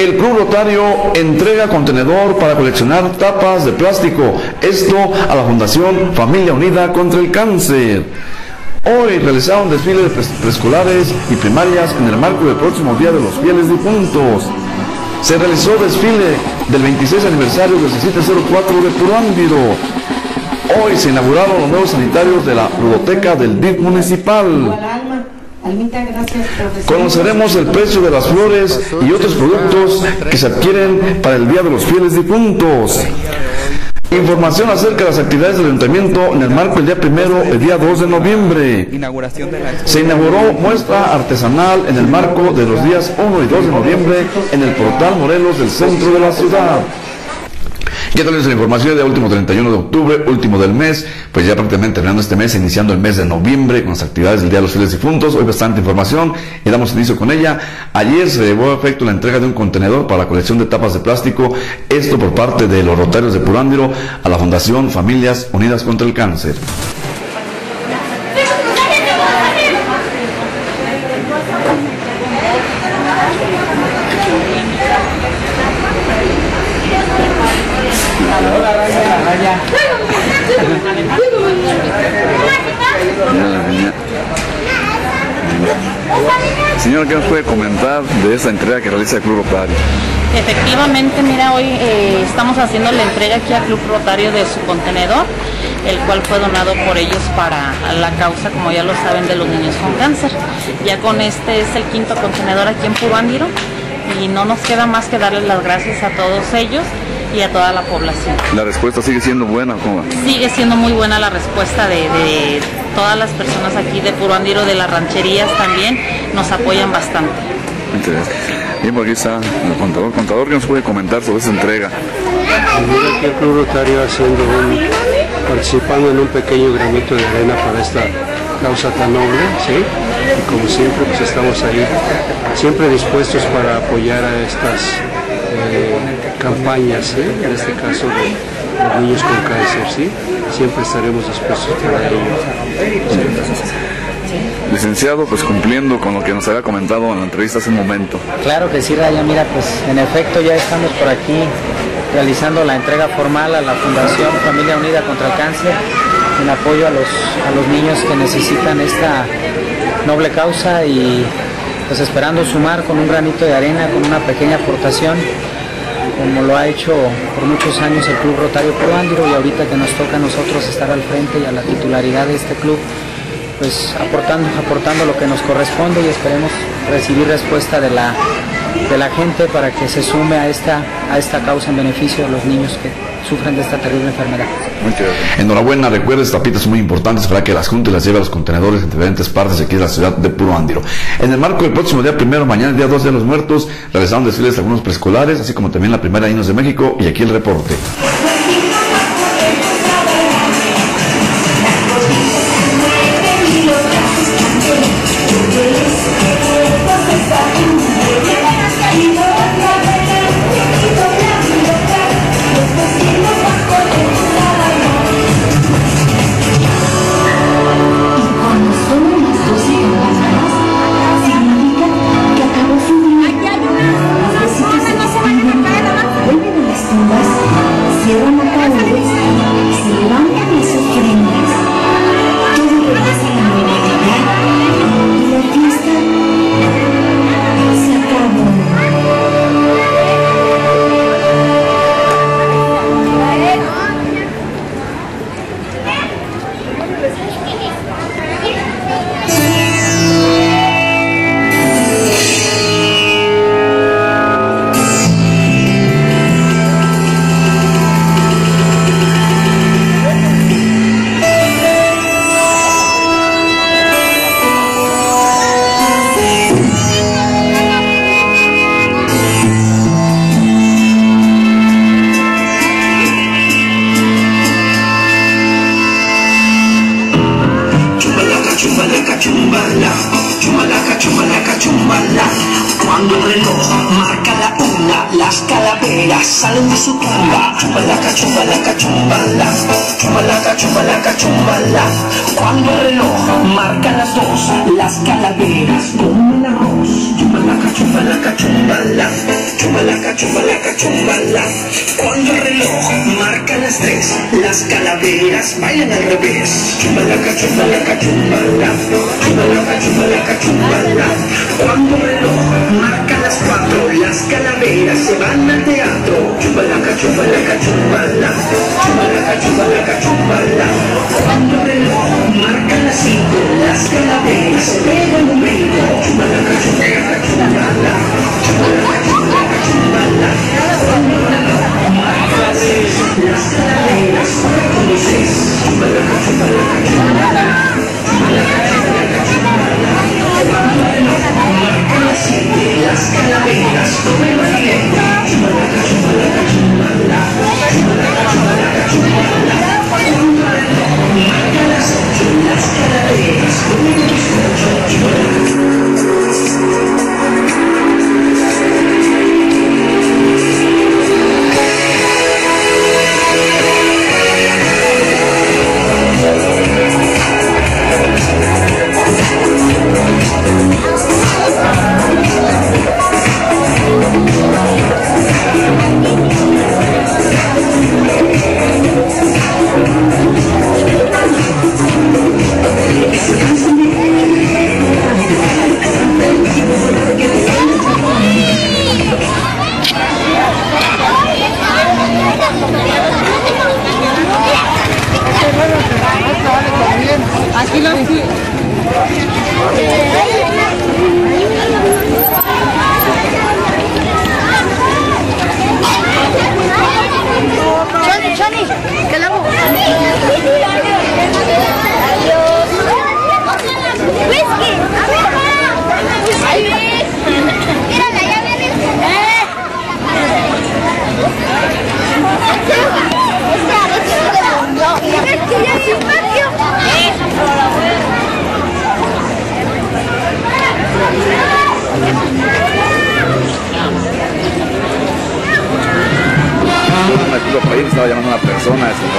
El Club Rotario entrega contenedor para coleccionar tapas de plástico. Esto a la Fundación Familia Unida contra el Cáncer. Hoy realizaron desfiles de preescolares y primarias en el marco del próximo Día de los Fieles Difuntos. Se realizó desfile del 26 aniversario del 1704 de Purándiro. Hoy se inauguraron los nuevos sanitarios de la biblioteca del DIF municipal. Conoceremos el precio de las flores y otros productos que se adquieren para el Día de los Fieles Difuntos. Información acerca de las actividades del ayuntamiento en el marco del día primero, el día 2 de noviembre. Se inauguró muestra artesanal en el marco de los días 1 y 2 de noviembre en el portal Morelos del centro de la ciudad. Ya tal la información de último 31 de octubre, último del mes, pues ya prácticamente terminando este mes, iniciando el mes de noviembre con las actividades del Día de los Fieles Difuntos. Hoy bastante información y damos inicio con ella. Ayer se llevó a efecto la entrega de un contenedor para la colección de tapas de plástico, esto por parte de los Rotarios de Purándiro a la Fundación Familias Unidas contra el Cáncer. Señor, ¿qué nos puede comentar de esta entrega que realiza el Club Rotario? Efectivamente, mira, hoy eh, estamos haciendo la entrega aquí al Club Rotario de su contenedor, el cual fue donado por ellos para la causa, como ya lo saben, de los niños con cáncer. Ya con este es el quinto contenedor aquí en Purándiro y no nos queda más que darles las gracias a todos ellos y a toda la población. ¿La respuesta sigue siendo buena? ¿cómo? Sigue siendo muy buena la respuesta de, todas las personas aquí de Puro Andiro, de las rancherías también, nos apoyan bastante. Bien, por aquí está el contador. Contador, ¿qué nos puede comentar sobre esta entrega? Mira aquí el Club Rotario haciendo un, participando en un pequeño granito de arena para esta causa tan noble, ¿sí? Y como siempre, pues estamos ahí, siempre dispuestos para apoyar a estas eh, campañas, ¿eh? en este caso de los niños con cáncer, ¿sí? siempre estaremos dispuestos para ello. Licenciado, pues cumpliendo con lo que nos había comentado en la entrevista hace un momento. Claro que sí, Raya, mira, pues en efecto ya estamos por aquí realizando la entrega formal a la Fundación Familia Unida contra el Cáncer en apoyo a los, a los niños que necesitan esta noble causa y pues esperando sumar con un granito de arena, con una pequeña aportación, como lo ha hecho por muchos años el Club Rotario Pro y ahorita que nos toca a nosotros estar al frente y a la titularidad de este club, pues aportando, aportando lo que nos corresponde y esperemos recibir respuesta de la, de la gente para que se sume a esta, a esta causa en beneficio de los niños que sufren de esta terrible enfermedad. Enhorabuena, recuerda, estas tapitas son muy importantes para que las junte y las lleve a los contenedores en diferentes partes aquí de la ciudad de Puro Ándiro. En el marco del próximo día primero, mañana, el día 2 de los muertos, realizaron desfiles algunos preescolares, así como también la primera Niños de México y aquí el reporte. Salen de su tumba. Chumbalaca, chumbalaca, chumbala. Chumbalaca, chumbalaca, chumbala. Cuando el reloj marca las dos, las calaveras comen arroz. Chumbalaca, chumbalaca, chumbala. Chumbalaca, chumbalaca, chumbala. Cuando el reloj marca las tres, las calaveras bailan al revés. Chumbalaca, chumbalaca, chumbala. Chumbalaca, chumbalaca, chumbala. Cuando el reloj marca las cuatro, las calaveras se van al teatro. Chumbalaca, chumbalaca, chumbala. Chumbalaca, chumbalaca, chumbala. Cuando el reloj las las calaveras se el momento. Chumbalaca, chumbala. Cuando el reloj marca las calaveras chumbalaca, chumbala. Chumbalaca, chumbalaca, chumbala. Cuando el reloj marca las las calaveras tomen la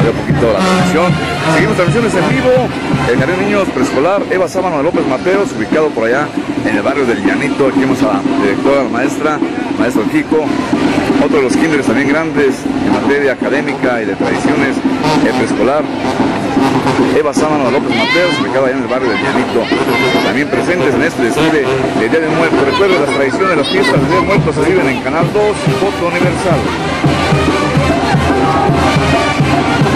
un la transmisión. Seguimos transmisiones en vivo. El Jardín de Niños Preescolar Eva Sábano de López Mateos, ubicado por allá en el barrio del Llanito. Aquí vemos a la directora, la maestra, maestro Kiko. Otro de los kinders también grandes en materia académica y de tradiciones preescolar. Eva Sábano de López Mateos, ubicado allá en el barrio del Llanito. También presentes en este desfile del Día de Muertos. Recuerden las tradiciones, las fiestas del Día de Muertos se viven en Canal 2, Foto Universal.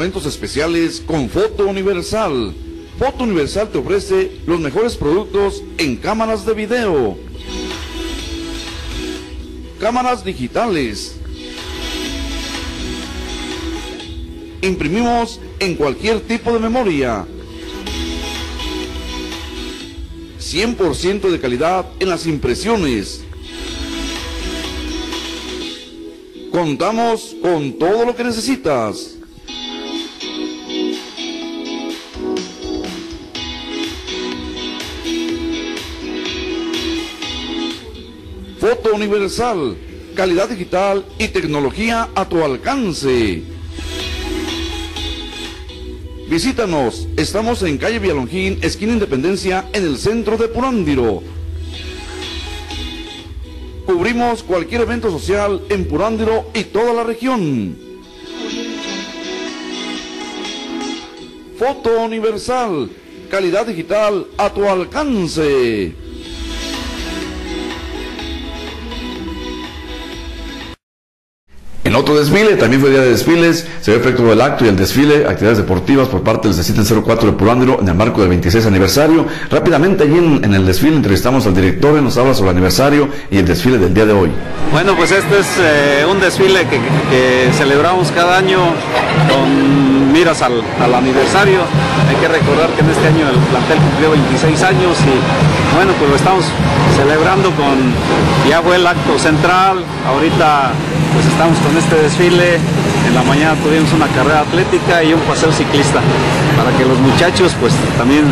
momentos especiales con Foto Universal. Foto Universal te ofrece los mejores productos en cámaras de video, cámaras digitales. Imprimimos en cualquier tipo de memoria. 100% de calidad en las impresiones. Contamos con todo lo que necesitas. Universal, calidad digital y tecnología a tu alcance. Visítanos, estamos en calle Villalongín, esquina Independencia, en el centro de Purándiro. Cubrimos cualquier evento social en Purándiro y toda la región. Foto Universal, calidad digital a tu alcance. En otro desfile, también fue día de desfiles, se ve efecto del acto y el desfile, actividades deportivas por parte del C704 de Purándiro en el marco del 26 aniversario. Rápidamente allí en, el desfile entrevistamos al director, él nos habla sobre el aniversario y el desfile del día de hoy. Bueno, pues este es eh, un desfile que, que celebramos cada año con miras al, al aniversario. Hay que recordar que en este año el plantel cumplió 26 años y bueno, pues lo estamos celebrando con, ya fue el acto central, ahorita pues estamos con este desfile, en la mañana tuvimos una carrera atlética y un paseo ciclista, para que los muchachos pues también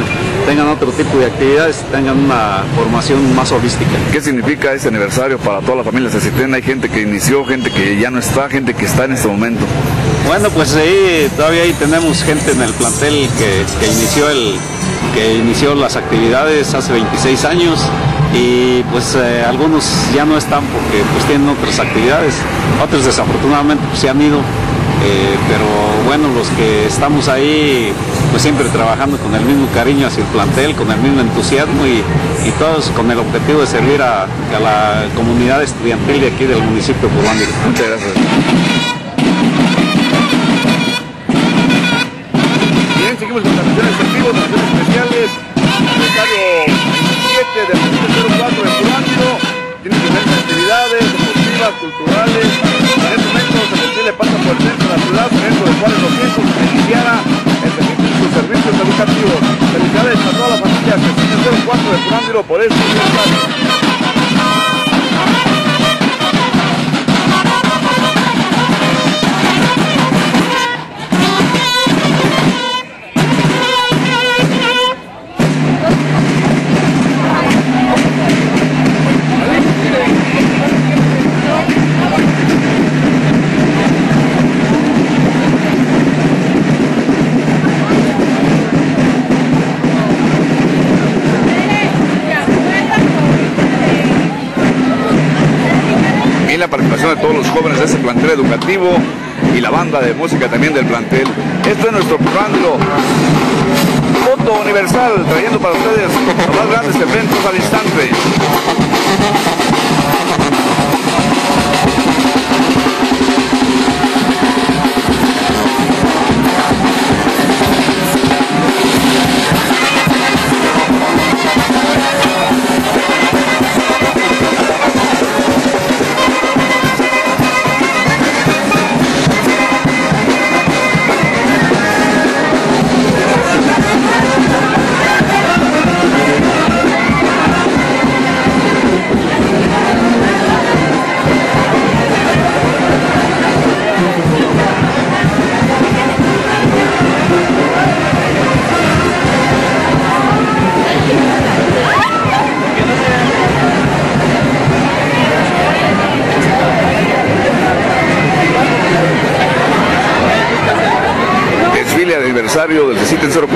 tengan otro tipo de actividades, tengan una formación más holística. ¿Qué significa este aniversario para toda la familia Cecitén? Hay gente que inició, gente que ya no está, gente que está en este momento. Bueno, pues ahí todavía ahí tenemos gente en el plantel que, que inició el que inició las actividades hace 26 años y pues eh, algunos ya no están porque pues tienen otras actividades, otros desafortunadamente pues, se han ido, eh, pero bueno, los que estamos ahí pues siempre trabajando con el mismo cariño hacia el plantel, con el mismo entusiasmo y, todos con el objetivo de servir a, la comunidad estudiantil de aquí del municipio de. Muchas gracias. Culturales. En este momento el desfile pasa por el centro de la ciudad, dentro de Juárez 200, que iniciara el servicio de sus servicios educativos. Felicidades a toda la familia del 04 de Purándiro por este educativo y la banda de música también del plantel. Esto es nuestro Purándiro Foto Universal, trayendo para ustedes los más grandes eventos al instante.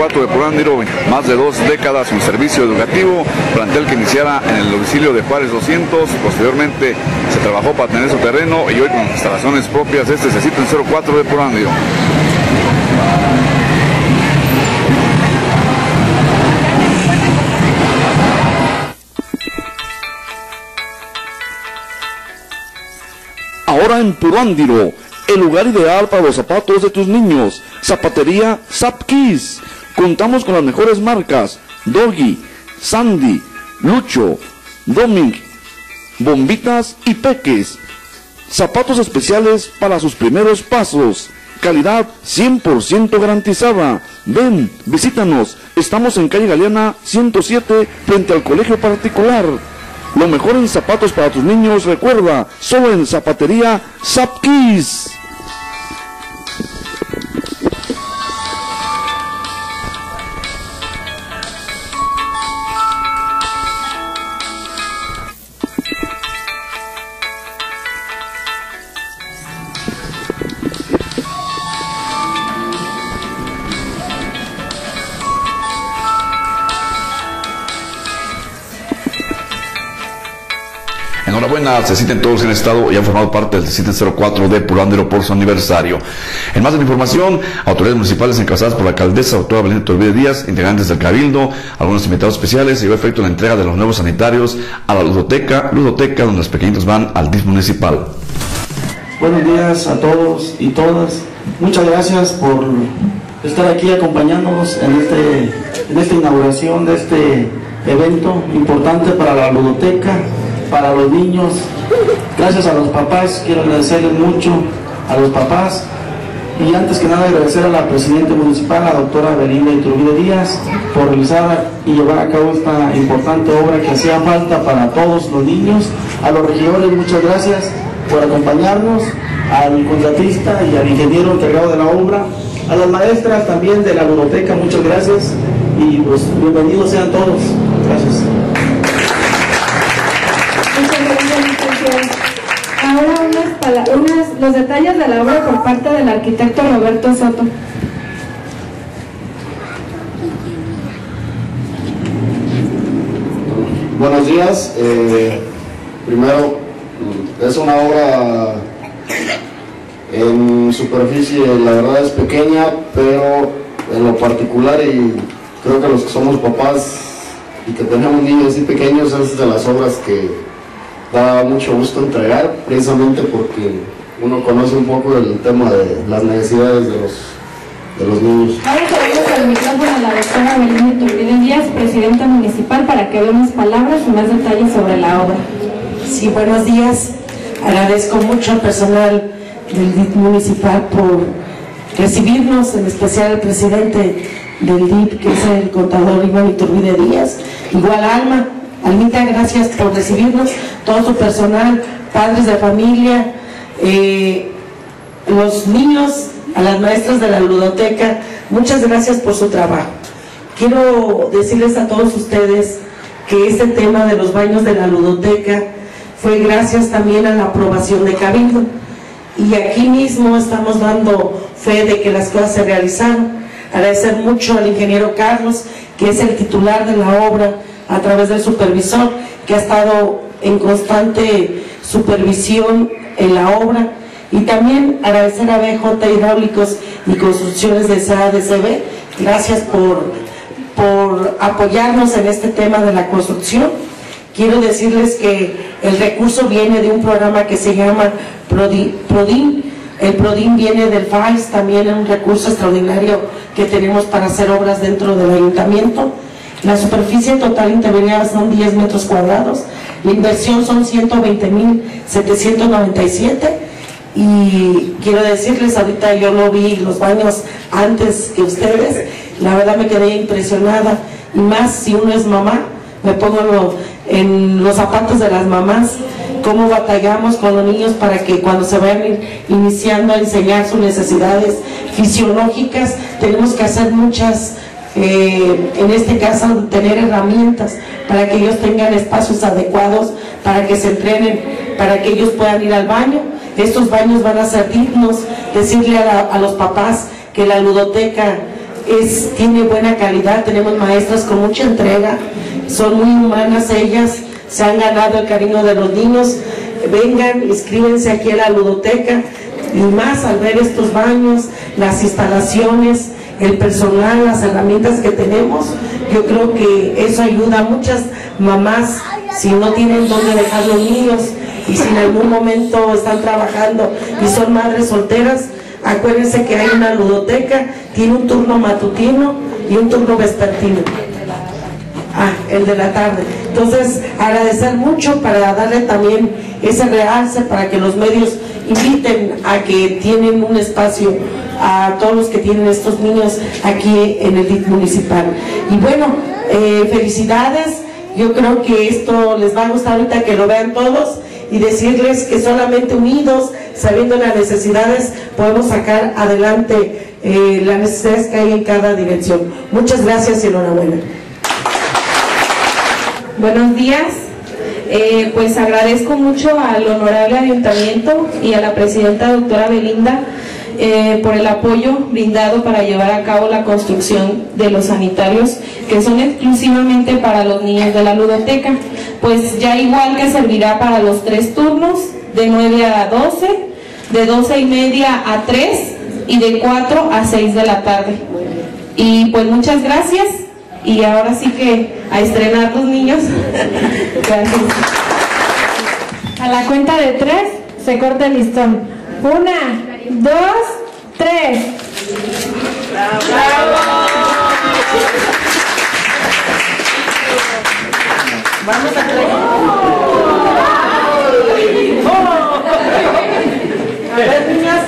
4 de Programa Nirobe, más de dos décadas un servicio educativo, plantel que iniciara en el domicilio de Juárez 200, posteriormente se trabajó para tener su terreno y hoy con instalaciones propias este se cita en 04 de Programa Ahora en Purándiro, el lugar ideal para los zapatos de tus niños. Zapatería Zapkiss Contamos con las mejores marcas Doggy, Sandy, Lucho, Doming, Bombitas y Peques. Zapatos especiales para sus primeros pasos. Calidad 100% garantizada. Ven, visítanos. Estamos en calle Galeana 107 frente al colegio particular. Lo mejor en zapatos para tus niños, recuerda, solo en Zapatería Zapkis. Se citen todos en estado y han formado parte del 0704 de Purándero por su aniversario. En más de la información, autoridades municipales encabezadas por la alcaldesa doctora Belinda Turbide Díaz, integrantes del Cabildo, algunos invitados especiales, se a efecto la entrega de los nuevos sanitarios a la ludoteca, ludoteca donde los pequeñitos van al DIF municipal. Buenos días a todos y todas. Muchas gracias por estar aquí acompañándonos en, este, en esta inauguración de este evento importante para la ludoteca, para los niños. Gracias a los papás, quiero agradecerles mucho a los papás y antes que nada agradecer a la presidenta municipal, la doctora Belinda Iturbide Díaz, por realizar y llevar a cabo esta importante obra que hacía falta para todos los niños. A los regidores, muchas gracias por acompañarnos, al contratista y al ingeniero encargado de la obra, a las maestras también de la biblioteca, muchas gracias y pues bienvenidos sean todos. Los detalles de la obra por parte del arquitecto Roberto Soto. Buenos días. eh, primero, es una obra en superficie, la verdad es pequeña, pero en lo particular y creo que los que somos papás y que tenemos niños así pequeños es de las obras que da mucho gusto entregar, precisamente porque uno conoce un poco el tema de las necesidades de los, de los niños. Ahora tenemos el micrófono a la doctora Belinda Iturbide Díaz, presidenta municipal, para que dé unas palabras y más detalles sobre la obra. Sí, buenos días. Agradezco mucho al personal del DIP municipal por recibirnos, en especial al presidente del DIP, que es el contador Iván Iturbide Díaz. Igual Alma, Almita, gracias por recibirnos, todo su personal, padres de familia, eh, los niños, a las maestras de la ludoteca, muchas gracias por su trabajo. Quiero decirles a todos ustedes que este tema de los baños de la ludoteca fue gracias también a la aprobación de Cabildo. Y aquí mismo estamos dando fe de que las cosas se realizaron. Agradecer mucho al ingeniero Carlos, que es el titular de la obra, a través del supervisor, que ha estado en constante supervisión en la obra. Y también agradecer a BJ Hidráulicos y Construcciones de SADCB, gracias por, por apoyarnos en este tema de la construcción. Quiero decirles que el recurso viene de un programa que se llama Prodi- PRODIN. El PRODIN viene del FAIS, también es un recurso extraordinario que tenemos para hacer obras dentro del ayuntamiento. La superficie total intervenida son 10 metros cuadrados. La inversión son 120.797 y quiero decirles, ahorita yo lo vi los baños antes que ustedes, la verdad me quedé impresionada y más si uno es mamá, me pongo lo- en los zapatos de las mamás, cómo batallamos con los niños para que cuando se vayan in- iniciando a enseñar sus necesidades fisiológicas, tenemos que hacer muchas, eh, en este caso, tener herramientas para que ellos tengan espacios adecuados, para que se entrenen, para que ellos puedan ir al baño. Estos baños van a ser dignos, decirle a, la- a los papás que la ludoteca es, tiene buena calidad, tenemos maestras con mucha entrega, son muy humanas ellas, se han ganado el cariño de los niños. Vengan, inscríbense aquí a la ludoteca. Y más al ver estos baños, las instalaciones, el personal, las herramientas que tenemos, yo creo que eso ayuda a muchas mamás si no tienen dónde dejar los niños y si en algún momento están trabajando y son madres solteras, acuérdense que hay una ludoteca, tiene un turno matutino y un turno vespertino. Ah, el de la tarde. Entonces, agradecer mucho para darle también ese realce para que los medios inviten a que tienen un espacio a todos los que tienen estos niños aquí en el DIF municipal. Y bueno, eh, felicidades. Yo creo que esto les va a gustar ahorita que lo vean todos y decirles que solamente unidos, sabiendo las necesidades, podemos sacar adelante eh, las necesidades que hay en cada dirección. Muchas gracias y enhorabuena. Buenos días. Eh, pues agradezco mucho al honorable ayuntamiento y a la presidenta doctora Belinda eh, por el apoyo brindado para llevar a cabo la construcción de los sanitarios que son exclusivamente para los niños de la ludoteca, pues ya igual que servirá para los tres turnos, de 9 a 12, de 12 y media a 3 y de 4 a 6 de la tarde. Y pues muchas gracias y ahora sí que a estrenar los niños. gracias. A la cuenta de tres se corta el listón. Una, dos, tres. Vamos a A ver, niñas.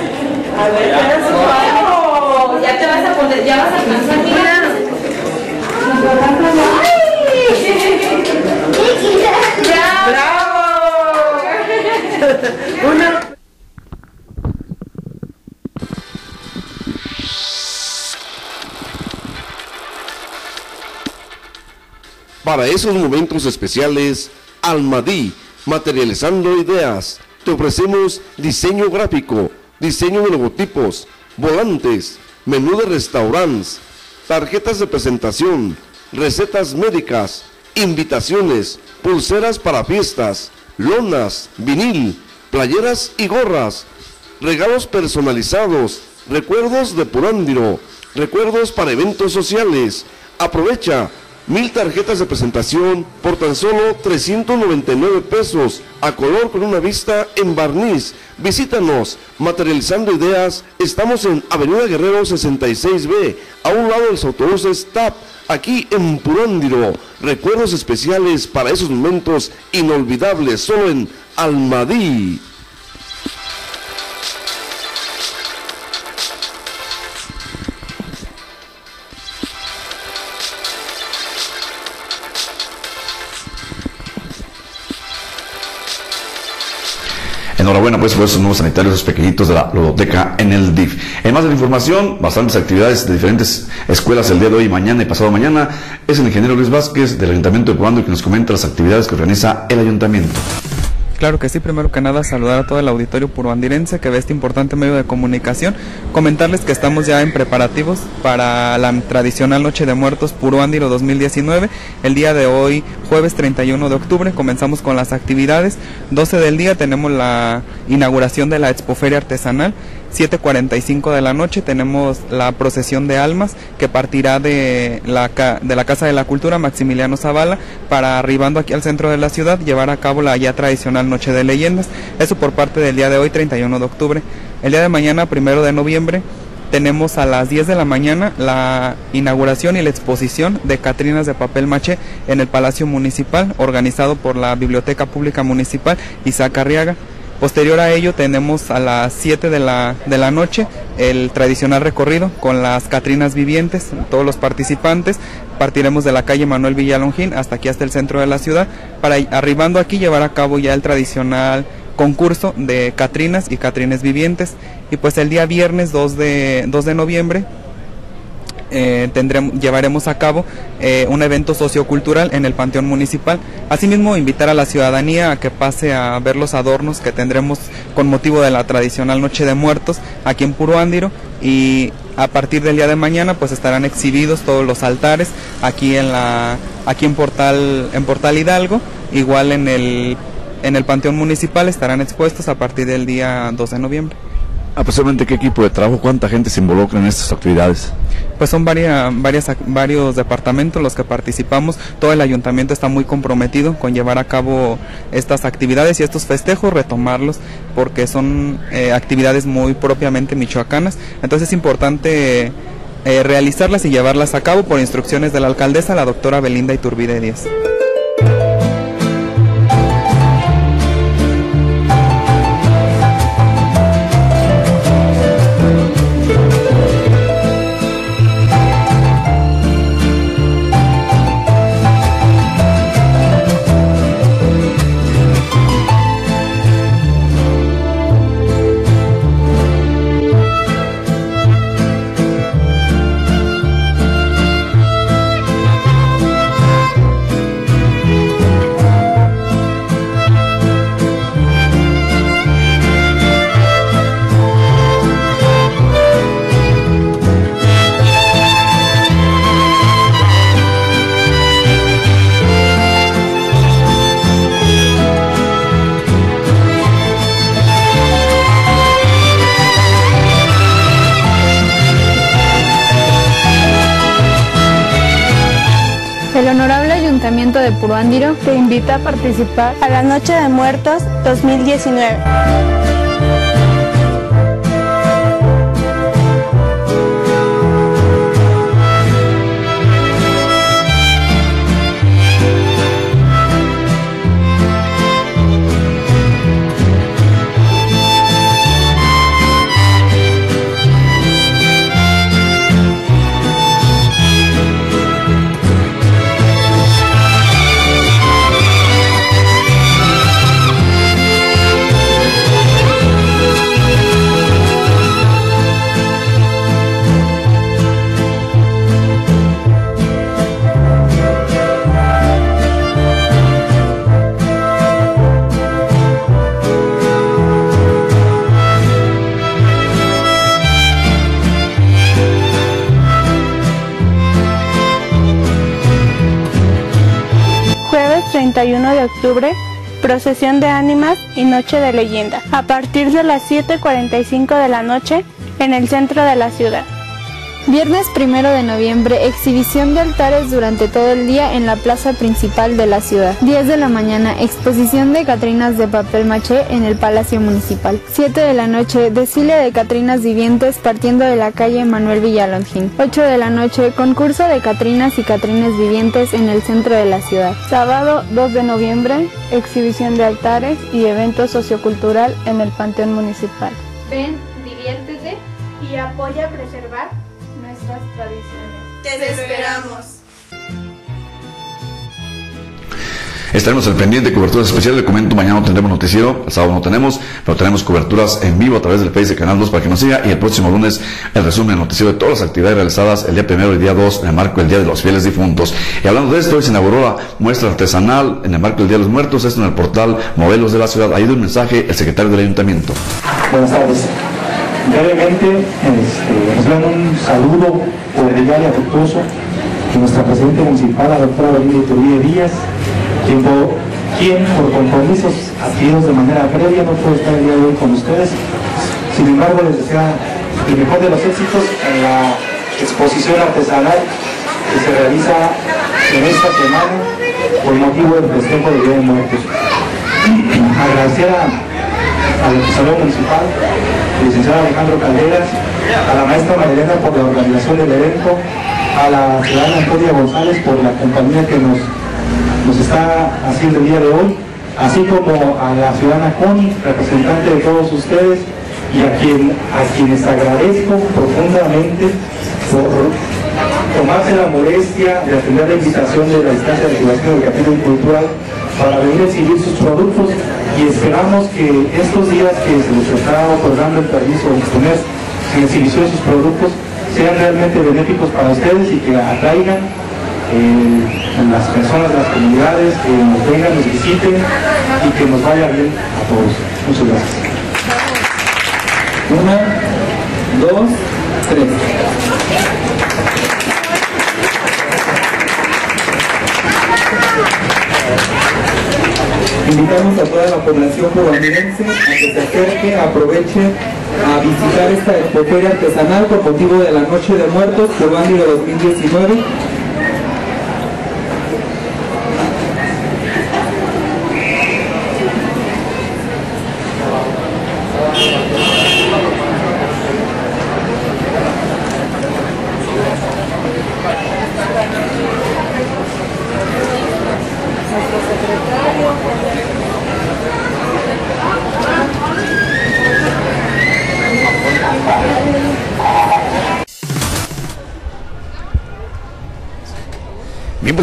A ver, Oh, ya te vas a poner, ya vas a alcanzar, mira. ¡Bravo! Una. Para esos momentos especiales, Almadí, materializando ideas, te ofrecemos diseño gráfico, diseño de logotipos, volantes, menú de restaurantes, tarjetas de presentación, recetas médicas, invitaciones, pulseras para fiestas, lonas, vinil, playeras y gorras, regalos personalizados, recuerdos de Purándiro, recuerdos para eventos sociales. Aprovecha mil tarjetas de presentación por tan solo 399 pesos a color con una vista en barniz. Visítanos, materializando ideas. Estamos en Avenida Guerrero 66B, a un lado de los autobuses TAP, aquí en Purándiro. Recuerdos especiales para esos momentos inolvidables, solo en Almadí. Enhorabuena pues por esos nuevos sanitarios, esos pequeñitos de la ludoteca en el DIF. En más de la información, bastantes actividades de diferentes escuelas el día de hoy, mañana y pasado mañana. Es el ingeniero Luis Vázquez del Ayuntamiento de Pueblo que nos comenta las actividades que organiza el Ayuntamiento. Claro que sí, primero que nada saludar a todo el auditorio puruandirense que ve este importante medio de comunicación, comentarles que estamos ya en preparativos para la tradicional Noche de Muertos Puruandiro 2019, el día de hoy jueves 31 de octubre comenzamos con las actividades, 12 del día tenemos la inauguración de la Expoferia Artesanal, 7.45 de la noche tenemos la procesión de almas que partirá de la, de la Casa de la Cultura Maximiliano Zavala para arribando aquí al centro de la ciudad llevar a cabo la ya tradicional Noche de Leyendas. Eso por parte del día de hoy, 31 de octubre. El día de mañana, primero de noviembre, tenemos a las 10 de la mañana la inauguración y la exposición de Catrinas de papel maché en el Palacio Municipal, organizado por la Biblioteca Pública Municipal Isaac Arriaga. Posterior a ello tenemos a las 7 de la, de la noche el tradicional recorrido con las Catrinas vivientes, todos los participantes. Partiremos de la calle Manuel Villalongín hasta aquí, hasta el centro de la ciudad, para arribando aquí llevar a cabo ya el tradicional concurso de Catrinas y Catrines vivientes. Y pues el día viernes 2 de, 2 de noviembre eh, tendremos, llevaremos a cabo eh, un evento sociocultural en el Panteón Municipal. Asimismo, invitar a la ciudadanía a que pase a ver los adornos que tendremos con motivo de la tradicional Noche de Muertos aquí en Puruándiro y a partir del día de mañana pues estarán exhibidos todos los altares aquí en la aquí en Portal en Portal Hidalgo, igual en el en el Panteón Municipal estarán expuestos a partir del día 2 de noviembre. Aproximadamente qué equipo de trabajo, cuánta gente se involucra en estas actividades. Pues son varias, varios departamentos los que participamos. Todo el ayuntamiento está muy comprometido con llevar a cabo estas actividades y estos festejos, retomarlos, porque son eh, actividades muy propiamente michoacanas. Entonces es importante eh, realizarlas y llevarlas a cabo por instrucciones de la alcaldesa, la doctora Belinda Iturbide Díaz. De Puruándiro te invita a participar a la Noche de Muertos 2019. 31 de octubre, procesión de ánimas y noche de leyenda, a partir de las 7.45 de la noche en el centro de la ciudad. Viernes 1 de noviembre, exhibición de altares durante todo el día en la plaza principal de la ciudad. 10 de la mañana, exposición de Catrinas de papel maché en el Palacio Municipal. 7 de la noche, desfile de Catrinas vivientes partiendo de la calle Manuel Villalongín. 8 de la noche, concurso de Catrinas y Catrines vivientes en el centro de la ciudad. Sábado 2 de noviembre, exhibición de altares y evento sociocultural en el Panteón Municipal. Ven, diviértete y apoya a preservar. Te esperamos. Estaremos al pendiente de coberturas especiales. Le comento, mañana no tendremos noticiero, el sábado no tenemos, pero tenemos coberturas en vivo a través del Face de Canal 2 para que nos siga. Y el próximo lunes, el resumen del noticiero de todas las actividades realizadas el día primero y el día 2 en el marco del Día de los Fieles Difuntos. Y hablando de esto, hoy se inauguró la muestra artesanal en el marco del Día de los Muertos, esto en el portal Modelos de la Ciudad. Ahí da un mensaje el secretario del Ayuntamiento. Buenas tardes. Brevemente, este, nos dan un saludo cordial y afectuoso de nuestra presidenta municipal, la doctora Belinda Iturbide Díaz, quien por, quien por compromisos adquiridos de manera previa no puede estar el día de hoy con ustedes. Sin embargo, les desea el mejor de los éxitos en la exposición artesanal que se realiza en esta semana por motivo del festejo del Día de Muertos. Agradecer a al Salón Municipal, al licenciado Alejandro Calderas, a la maestra Marilena por la organización del evento, a la ciudadana Antonia González por la compañía que nos, nos está haciendo el día de hoy, así como a la ciudadana Connie, representante de todos ustedes, y a, quien, a quienes agradezco profundamente por tomarse la molestia de atender la invitación de la instancia de educación educativa y cultural para venir a exhibir sus productos y esperamos que estos días que se les está otorgando el permiso de exponer en exhibición sus productos sean realmente benéficos para ustedes y que atraigan eh, a las personas las comunidades, que nos vengan, nos visiten y que nos vaya bien a todos. Muchas gracias. Una, dos, tres. Invitamos a toda la población cubanense a que se acerque, aproveche a visitar esta expoferia artesanal con motivo de la Noche de Muertos por año 2019.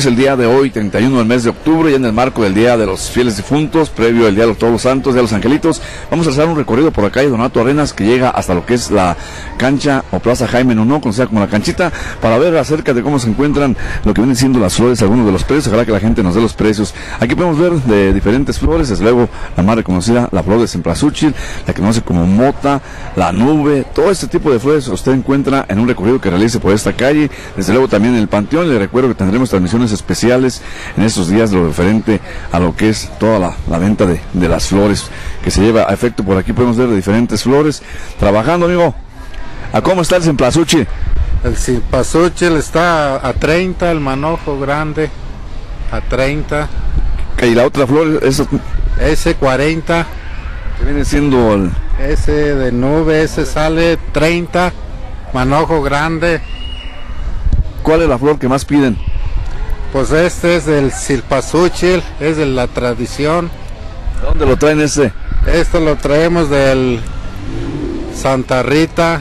El día de hoy, 31 del mes de octubre, ya en el marco del Día de los Fieles Difuntos, previo al Día de todos los Santos, Día de los Angelitos, vamos a hacer un recorrido por la calle Donato Arenas que llega hasta lo que es la cancha o Plaza Jaime Nuno, conocida como la canchita, para ver acerca de cómo se encuentran lo que vienen siendo las flores, algunos de los precios, ojalá que la gente nos dé los precios. Aquí podemos ver de diferentes flores, desde luego la más reconocida, la flor de Semplazúchil, la que conoce como mota, la nube, todo este tipo de flores usted encuentra en un recorrido que realice por esta calle, desde luego también en el Panteón, le recuerdo que tendremos transmisiones especiales en estos días lo referente a lo que es toda la, la venta de, de, las flores que se lleva a efecto por aquí podemos ver diferentes flores. Trabajando amigo. ¿a cómo está el cempasúchil? el cempasúchil está a 30 el manojo grande a 30 y la otra flor es ese 40 que viene siendo el ese de nube ese sale 30 manojo grande. ¿cuál es la flor que más piden? Pues este es del silpazúchil, es de la tradición. ¿Dónde lo traen ese? Esto lo traemos del Santa Rita,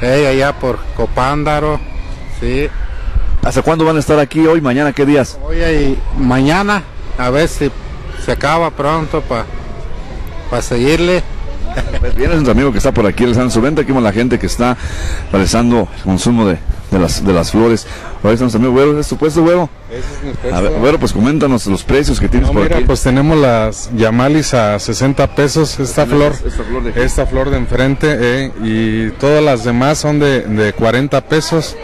hey, allá por Copándaro, sí. ¿Hasta cuándo van a estar aquí hoy, mañana, qué días? Hoy y mañana, a ver si se acaba pronto para pa seguirle. Pues bien, es nuestro amigo que está por aquí realizando su venta. Aquí vemos la gente que está realizando el consumo de, de, las, de las flores. Ahora nuestro amigo Güero. ¿Es tu puesto, Güero? Es. A ver, Güero, pues coméntanos los precios que tienes no, por mira, aquí. pues tenemos las Yamalis a 60 pesos. Esta flor, esta flor de, esta flor de enfrente eh, y todas las demás son de, de 40 pesos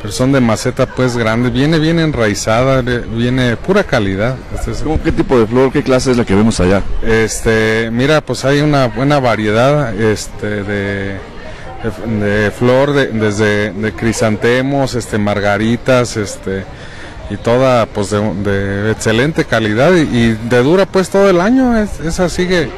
pero son de maceta pues grande, viene bien enraizada, viene pura calidad. Este es... ¿Qué tipo de flor, qué clase es la que vemos allá? Este, mira, pues hay una buena variedad este, de, de, flor, de, desde de crisantemos, este, margaritas, este, y toda pues de, de excelente calidad y, y, de dura pues todo el año, es, esa sigue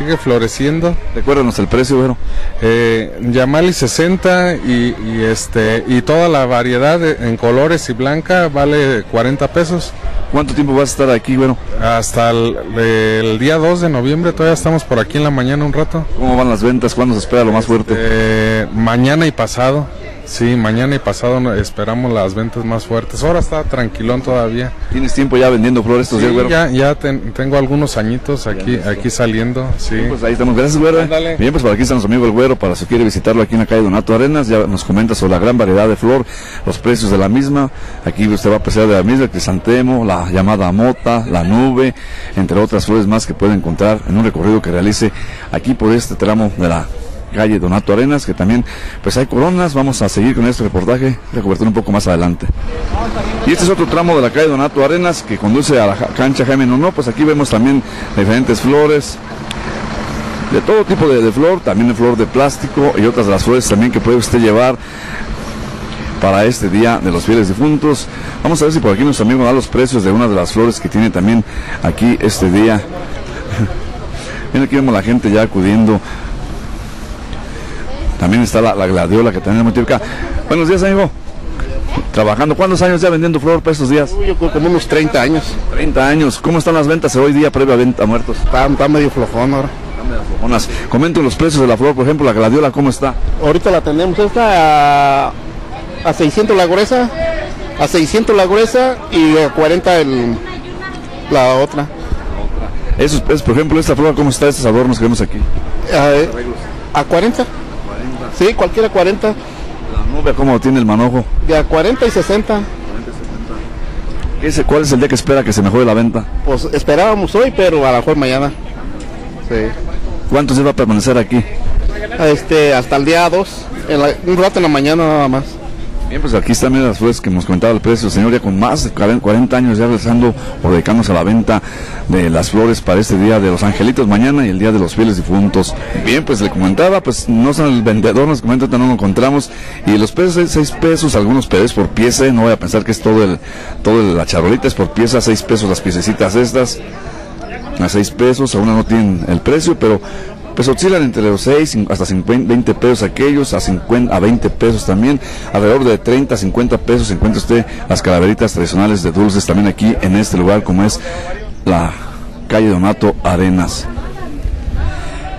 sigue floreciendo. Recuérdanos el precio, bueno. Eh, Yamali 60 y, y, este y toda la variedad en colores y blanca vale 40 pesos. ¿Cuánto tiempo vas a estar aquí, bueno? Hasta el, el, día 2 de noviembre, todavía estamos por aquí en la mañana un rato. ¿Cómo van las ventas? ¿Cuándo se espera lo más fuerte? Eh, mañana y pasado. Sí, mañana y pasado esperamos las ventas más fuertes. Ahora está tranquilón todavía. ¿Tienes tiempo ya vendiendo flores estos sí, días, güero? Ya, ya ten, tengo algunos añitos aquí, aquí saliendo. Sí. Bien, pues ahí estamos. Gracias, güero. Ándale. Bien, pues por aquí está nuestro amigo el güero para si quiere visitarlo aquí en la calle Donato Arenas. Ya nos comenta sobre la gran variedad de flor, los precios de la misma. Aquí usted va a apreciar de la misma, el crisantemo, la llamada mota, la nube, entre otras flores más que puede encontrar en un recorrido que realice aquí por este tramo de la calle Donato Arenas, que también pues hay coronas, vamos a seguir con este reportaje cobertura un poco más adelante. Y este es otro tramo de la calle Donato Arenas que conduce a la cancha Jaime Nono, pues aquí vemos también diferentes flores, de todo tipo de, de, flor, también de flor de plástico y otras de las flores también que puede usted llevar para este día de los fieles difuntos. Vamos a ver si por aquí nuestro amigo da los precios de una de las flores que tiene también aquí este día. Miren aquí vemos la gente ya acudiendo también está la, la gladiola que tenemos acá. Buenos días, amigo. Trabajando. ¿Cuántos años ya vendiendo flor para estos días? Yo creo como unos 30 años. 30 años. ¿Cómo están las ventas hoy día previa a venta muertos? Está, está medio flojón ahora. Está medio flojonas. Comenten los precios de la flor, por ejemplo, la gladiola, ¿cómo está? Ahorita la tenemos esta a, a 600 la gruesa, a 600 la gruesa y a 40 el, la otra. Eso es, por ejemplo, esta flor, ¿cómo está? Estos adornos que vemos aquí. A, a 40. Sí, cualquiera 40. La nube, ¿cómo tiene el manojo? De a 40 y 60. ¿Qué ¿Cuál es el día que espera que se mejore la venta? Pues esperábamos hoy, pero a lo mejor mañana. Sí. ¿Cuántos días va a permanecer aquí? Este, hasta el día 2. un rato en la mañana nada más. Bien, pues aquí están las flores que hemos comentado el precio, señor, ya con más de 40 años ya realizando o dedicándose a la venta de las flores para este día de los angelitos mañana y el día de los fieles difuntos. Bien, pues le comentaba, pues no son el vendedor, nos comenta, no lo encontramos, y los precios 6 pesos, algunos pesos por pieza, no voy a pensar que es todo el, todo el, la charolita es por pieza, 6 pesos las piececitas estas, a 6 pesos, aún no tienen el precio, pero pues oscilan entre los 6 hasta 50, 20 pesos aquellos, a, 50, a 20 pesos también, alrededor de 30, 50 pesos encuentra usted las calaveritas tradicionales de dulces también aquí en este lugar como es la calle Donato Arenas.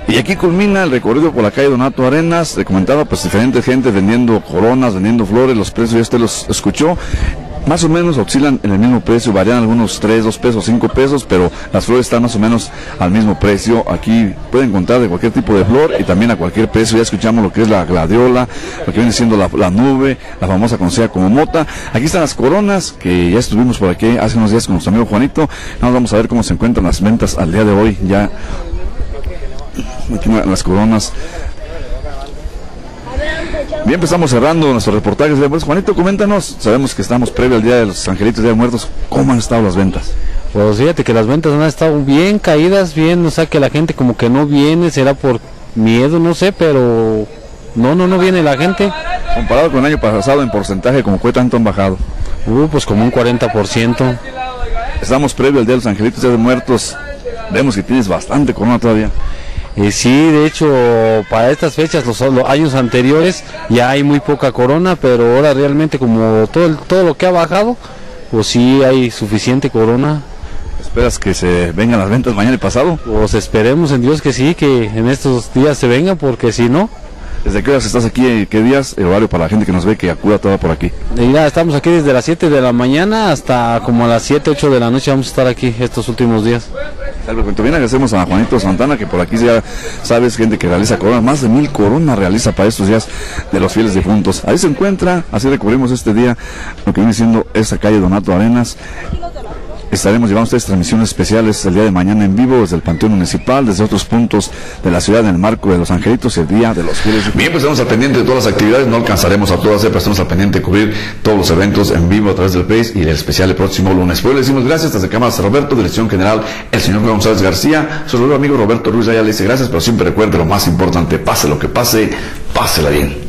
Y aquí culmina el recorrido por la calle Donato Arenas. Le comentaba, pues diferentes gente vendiendo coronas, vendiendo flores, los precios ya usted los escuchó más o menos oscilan en el mismo precio, varían algunos 3, 2 pesos, 5 pesos, pero las flores están más o menos al mismo precio. Aquí pueden encontrar de cualquier tipo de flor y también a cualquier precio. Ya escuchamos lo que es la gladiola, lo que viene siendo la, nube, la famosa conocida como mota. Aquí están las coronas, que ya estuvimos por aquí hace unos días con nuestro amigo Juanito. Ahora vamos a ver cómo se encuentran las ventas al día de hoy. Ya aquí las coronas Bien, pues estamos cerrando nuestros reportajes de pues, Juanito, coméntanos, sabemos que estamos previo al Día de los Angelitos, Día de Muertos, ¿cómo han estado las ventas? Pues fíjate que las ventas han estado bien caídas, bien, o sea que la gente como que no viene, será por miedo, no sé, pero no, no, no viene la gente. Comparado con el año pasado en porcentaje, ¿cómo fue tanto han bajado? Uh, pues como un 40%. Estamos previo al Día de los Angelitos, Día de Muertos, vemos que tienes bastante corona todavía. Eh, sí, de hecho, para estas fechas, los, años anteriores, ya hay muy poca corona, pero ahora realmente como todo, todo lo que ha bajado, pues sí hay suficiente corona. ¿Esperas que se vengan las ventas mañana y pasado? Pues esperemos en Dios que sí, que en estos días se vengan, porque si no, ¿Desde qué horas estás aquí? ¿Qué días? El horario para la gente que nos ve que acuda toda por aquí. Estamos aquí desde las 7 de la mañana hasta como a las 7, 8 de la noche. Vamos a estar aquí estos últimos días. Alberto, bien agradecemos a Juanito Santana que por aquí ya sabes gente que realiza coronas, más de mil coronas realiza para estos días de los fieles difuntos. Ahí se encuentra, así recubrimos este día lo que viene siendo esta calle Donato Arenas Estaremos llevando ustedes transmisiones especiales el día de mañana en vivo desde el Panteón Municipal, desde otros puntos de la ciudad en el marco de los Angelitos el Día de los Fieles. Bien, pues estamos al pendiente de todas las actividades, no alcanzaremos a todas, pero estamos al pendiente de cubrir todos los eventos en vivo a través del Face y el especial el próximo lunes. Pues le decimos gracias desde Cámaras Roberto, Dirección General, el señor González García, su amigo Roberto Ruiz, ya le dice gracias, pero siempre recuerde lo más importante, pase lo que pase, pásela bien.